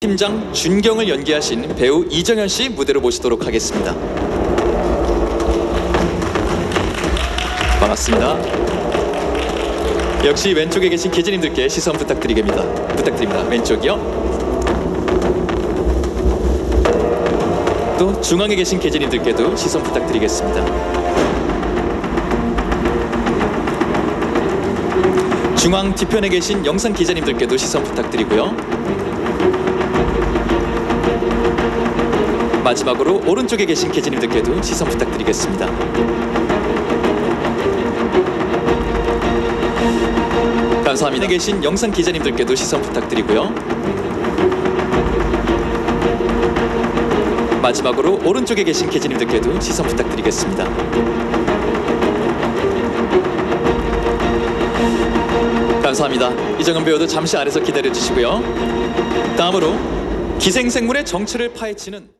팀장 준경을 연기하신 배우 이정현 씨 무대로 모시도록 하겠습니다. 반갑습니다. 역시 왼쪽에 계신 기자님들께 시선 부탁드리겠습니다. 부탁드립니다. 왼쪽이요. 또 중앙에 계신 기자님들께도 시선 부탁드리겠습니다. 중앙 뒤편에 계신 영상 기자님들께도 시선 부탁드리고요. 마지막으로 오른쪽에 계신 기자님들께도 시선 부탁드리겠습니다. 감사합니다. 계신 영상 기자님들께도 시선 부탁드리고요. 마지막으로 오른쪽에 계신 기자님들께도 시선 부탁드리겠습니다. 감사합니다. 이정은 배우도 잠시 아래서 기다려 주시고요. 다음으로 기생생물의 정체를 파헤치는